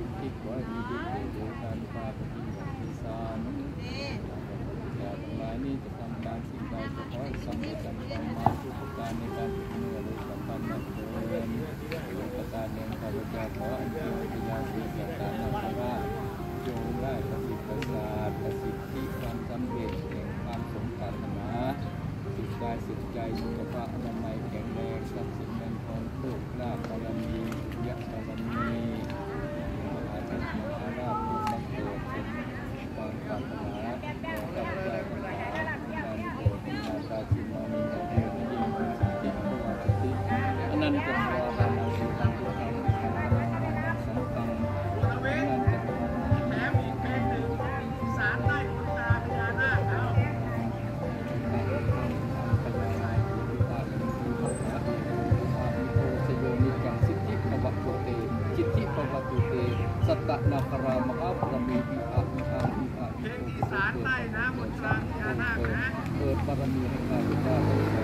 ติดสิทธิขอให้มีดีเดชการปาปฏิบัติสารอย่าทั้งหลายนี้จะทำการสิ่งใดจะขอให้สำเร็จดังความมาทุกประการในการฝึกเมื่อโดยสัมพันธ์นั้นเดินประการหนึ่งข้าพเจ้าขออัญเชิญพญาศรีสัตตานาคราชจงได้ประสิทธิ์ประสาทประสิทธิความสำเร็จแห่งความสมปรารถนาสุขกายสุขใจสุขภาพอนามัยแข็งารไล่คุณตาพญานาคเอาสัตตนาคารามหาปรมีวิอาวิอาวิอาเพลงอีสานใต้น้ำมนตราพญานาคนะเปิดบารมีให้ข้าพเจ้าได้ขอได้เถิดตร